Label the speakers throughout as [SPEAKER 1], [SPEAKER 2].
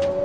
[SPEAKER 1] Thank you.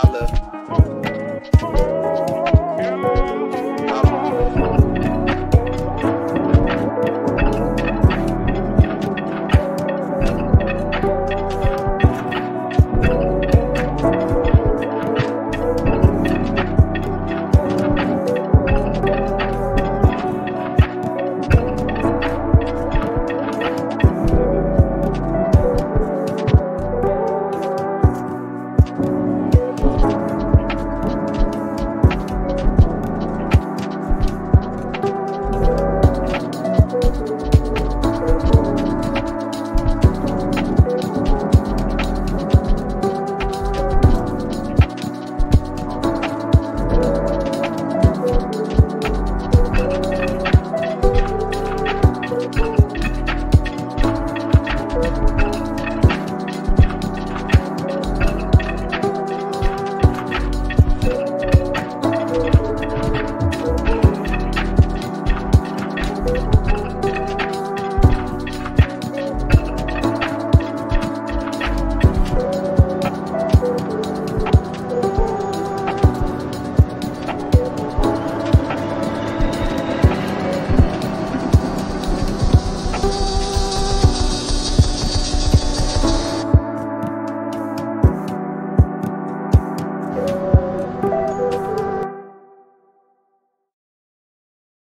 [SPEAKER 1] I love